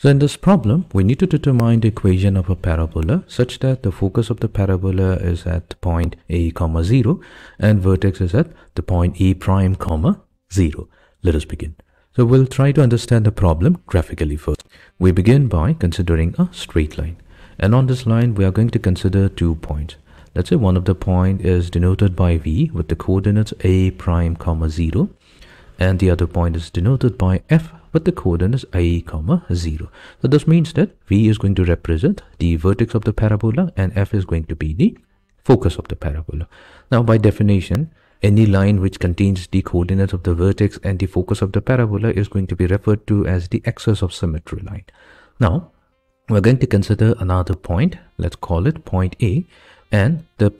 So in this problem, we need to determine the equation of a parabola such that the focus of the parabola is at point a comma 0 and vertex is at the point e prime comma 0. Let us begin. So we'll try to understand the problem graphically first. We begin by considering a straight line. And on this line, we are going to consider two points. Let's say one of the point is denoted by v with the coordinates a prime comma 0 and the other point is denoted by f with the coordinates a comma 0. So this means that v is going to represent the vertex of the parabola and f is going to be the focus of the parabola. Now by definition, any line which contains the coordinates of the vertex and the focus of the parabola is going to be referred to as the axis of symmetry line. Now, we're going to consider another point. Let's call it point A. And the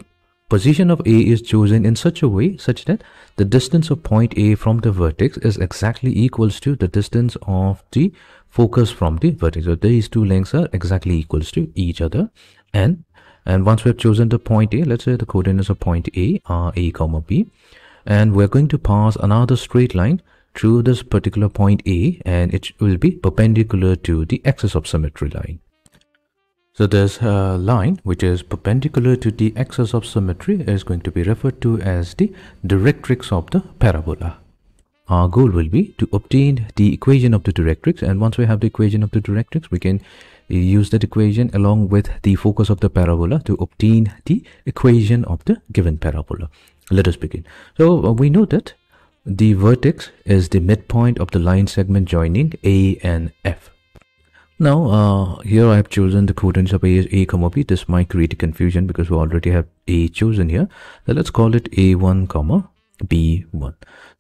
Position of A is chosen in such a way such that the distance of point A from the vertex is exactly equals to the distance of the focus from the vertex. So these two lengths are exactly equals to each other. And and once we have chosen the point A, let's say the coordinates of point A are A comma B. And we're going to pass another straight line through this particular point A and it will be perpendicular to the axis of symmetry line. So this uh, line which is perpendicular to the axis of symmetry is going to be referred to as the directrix of the parabola. Our goal will be to obtain the equation of the directrix and once we have the equation of the directrix we can use that equation along with the focus of the parabola to obtain the equation of the given parabola. Let us begin. So uh, we know that the vertex is the midpoint of the line segment joining A and F. Now, uh, here I have chosen the coordinates of A A comma B. This might create confusion because we already have A chosen here. So let's call it A1 comma B1.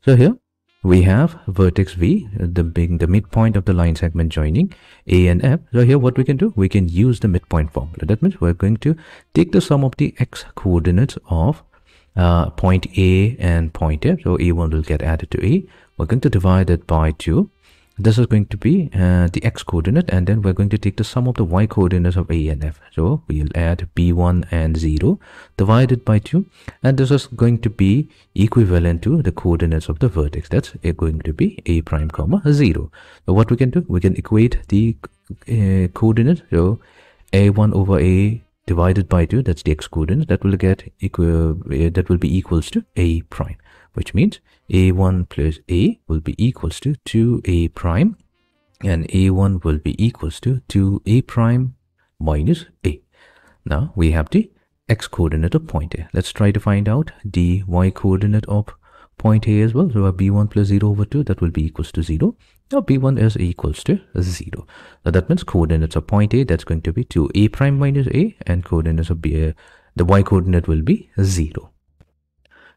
So here we have vertex V, the being the midpoint of the line segment joining A and F. So here what we can do, we can use the midpoint formula. That means we're going to take the sum of the x coordinates of uh, point A and point F. So A1 will get added to A. We're going to divide it by 2 this is going to be uh, the x coordinate and then we're going to take the sum of the y coordinates of a and f. So we'll add b1 and 0 divided by 2 and this is going to be equivalent to the coordinates of the vertex. That's going to be a prime comma 0 so what we can do we can equate the uh, coordinates so a1 over a divided by 2 that's the x coordinate that will get equal uh, that will be equals to a prime which means a1 plus a will be equals to 2a prime and a1 will be equals to 2a prime minus a. Now we have the x coordinate of point A. Let's try to find out the y coordinate of point A as well. So b1 plus 0 over 2 that will be equals to 0. Now b1 is equals to 0. So that means coordinates of point A that's going to be 2a prime minus a and coordinates of b, uh, the y coordinate will be 0.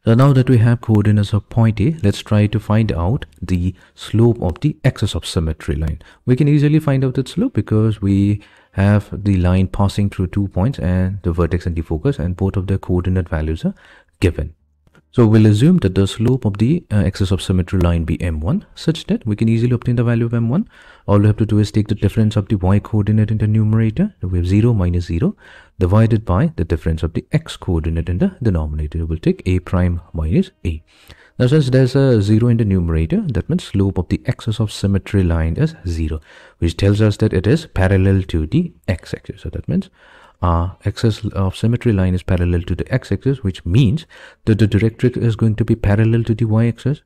So now that we have coordinates of point A, let's try to find out the slope of the axis of symmetry line. We can easily find out its slope because we have the line passing through two points and the vertex and the focus and both of the coordinate values are given. So we'll assume that the slope of the uh, axis of symmetry line be m1 such that we can easily obtain the value of m1. All we have to do is take the difference of the y coordinate in the numerator. We have 0 minus 0 divided by the difference of the x coordinate in the denominator. We'll take a prime minus a. Now since there's a 0 in the numerator, that means slope of the axis of symmetry line is 0, which tells us that it is parallel to the x-axis. So that means uh, axis of symmetry line is parallel to the x-axis which means that the directrix is going to be parallel to the y-axis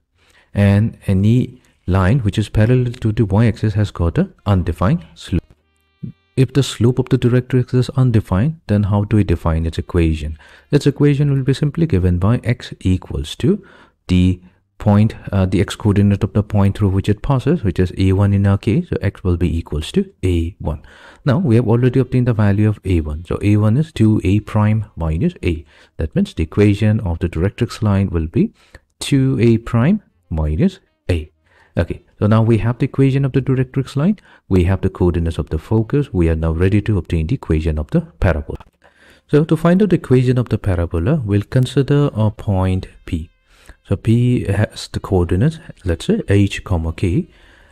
and any line which is parallel to the y-axis has got an undefined slope. If the slope of the directrix is undefined, then how do we define its equation? Its equation will be simply given by x equals to the point, uh, the x coordinate of the point through which it passes, which is a1 in our case, so x will be equals to a1. Now we have already obtained the value of a1. So a1 is 2a prime minus a. That means the equation of the directrix line will be 2a prime minus a. Okay, so now we have the equation of the directrix line. We have the coordinates of the focus. We are now ready to obtain the equation of the parabola. So to find out the equation of the parabola, we'll consider a point P. So P has the coordinates, let's say h comma k,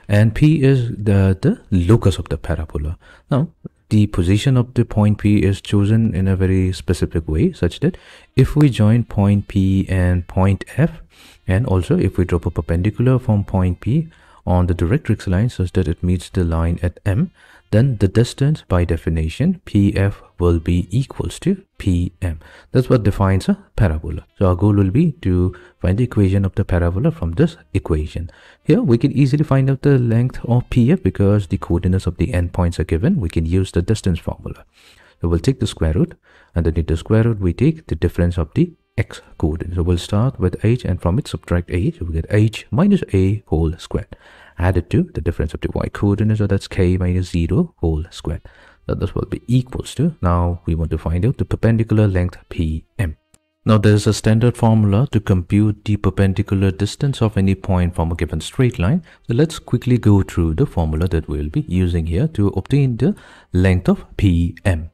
and P is the, the locus of the parabola. Now, the position of the point P is chosen in a very specific way such that if we join point P and point F, and also if we drop a perpendicular from point P on the directrix line such that it meets the line at M, then the distance by definition PF will be equals to PM. That's what defines a parabola. So our goal will be to find the equation of the parabola from this equation. Here we can easily find out the length of PF because the coordinates of the endpoints are given. We can use the distance formula. So we'll take the square root and then in the square root we take the difference of the x coordinate. So we'll start with h and from it subtract a. So we get h minus a whole squared added to the difference of the y coordinate. So that's k minus 0 whole squared. So this will be equals to, now we want to find out the perpendicular length pm. Now there is a standard formula to compute the perpendicular distance of any point from a given straight line. So let's quickly go through the formula that we'll be using here to obtain the length of PM.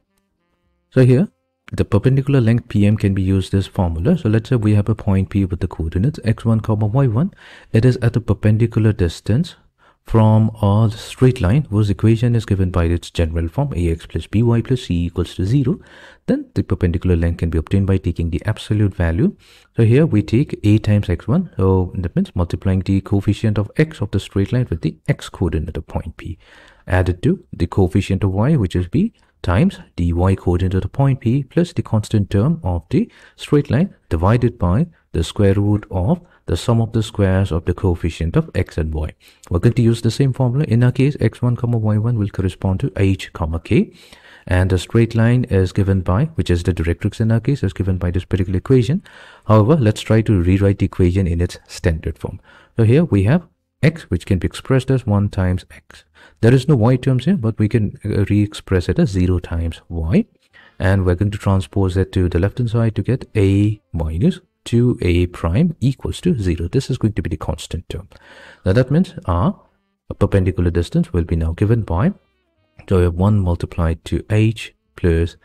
So here the perpendicular length PM can be used as formula. So let's say we have a point P with the coordinates x1 comma y1. It is at a perpendicular distance from a straight line whose equation is given by its general form ax plus by plus c equals to 0 then the perpendicular length can be obtained by taking the absolute value so here we take a times x1 so that means multiplying the coefficient of x of the straight line with the x coordinate of point p added to the coefficient of y which is b times the y coordinate of the point P plus the constant term of the straight line divided by the square root of the sum of the squares of the coefficient of x and y. We're going to use the same formula. In our case, x1 comma y1 will correspond to h comma k. And the straight line is given by, which is the directrix in our case, is given by this particular equation. However, let's try to rewrite the equation in its standard form. So here we have x which can be expressed as 1 times x. There is no y terms here but we can uh, re-express it as 0 times y and we're going to transpose that to the left hand side to get a minus 2a prime equals to 0. This is going to be the constant term. Now that means our perpendicular distance will be now given by so we have 1 multiplied to h plus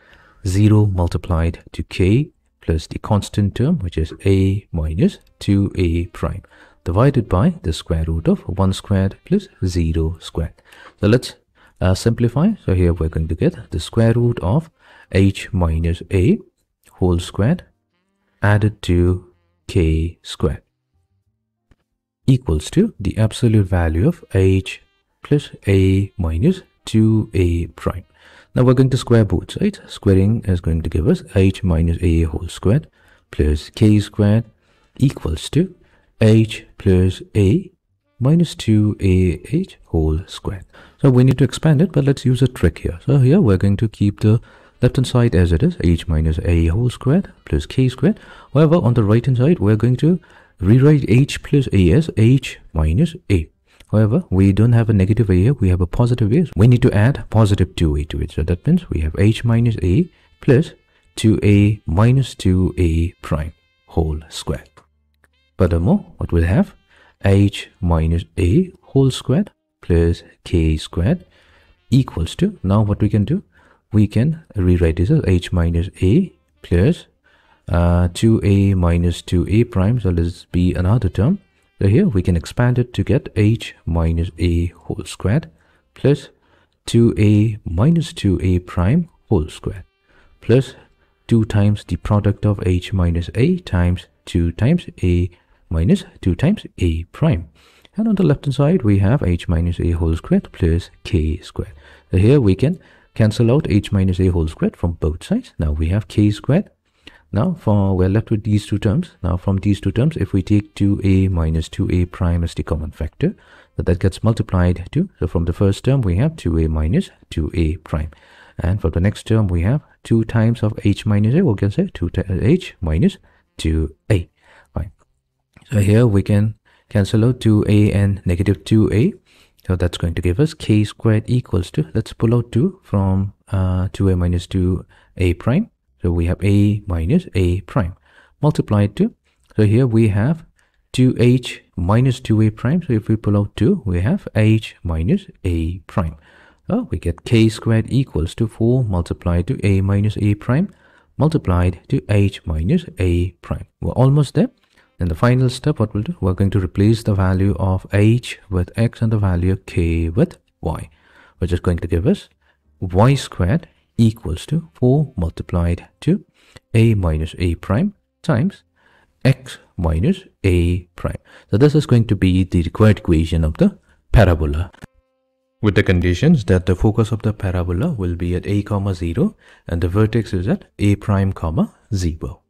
0 multiplied to k plus the constant term which is a minus 2a prime divided by the square root of 1 squared plus 0 squared. So let's uh, simplify. So here we're going to get the square root of h minus a whole squared added to k squared equals to the absolute value of h plus a minus 2a prime. Now we're going to square both sides. Squaring is going to give us h minus a whole squared plus k squared equals to h plus a minus 2ah whole squared. So we need to expand it, but let's use a trick here. So here we're going to keep the left hand side as it is, h minus a whole squared plus k squared. However, on the right hand side, we're going to rewrite h plus a as h minus a. However, we don't have a negative a here, we have a positive a. So we need to add positive 2a to it. So that means we have h minus a plus 2a minus 2a prime whole squared. Furthermore, what we'll have h minus a whole squared plus k squared equals to, now what we can do, we can rewrite this as h minus a plus uh, 2a minus 2a prime, so let's be another term. So here we can expand it to get h minus a whole squared plus 2a minus 2a prime whole squared plus 2 times the product of h minus a times 2 times a minus 2 times a prime. And on the left hand side, we have h minus a whole squared plus k squared. So here we can cancel out h minus a whole squared from both sides. Now we have k squared. Now for we're left with these two terms. Now from these two terms, if we take 2a minus 2a prime as the common factor, so that gets multiplied to. So from the first term, we have 2a minus 2a prime. And for the next term, we have 2 times of h minus a, we can say 2 h minus 2a. So here we can cancel out 2a and negative 2a. So that's going to give us k squared equals to, let's pull out 2 from uh, 2a minus 2a prime. So we have a minus a prime multiplied to. So here we have 2h minus 2a prime. So if we pull out 2, we have h minus a prime. So we get k squared equals to 4 multiplied to a minus a prime multiplied to h minus a prime. We're almost there. In the final step, what we'll do, we're going to replace the value of h with x and the value k with y, which is going to give us y squared equals to 4 multiplied to a minus a prime times x minus a prime. So this is going to be the required equation of the parabola with the conditions that the focus of the parabola will be at a comma 0 and the vertex is at a prime comma 0.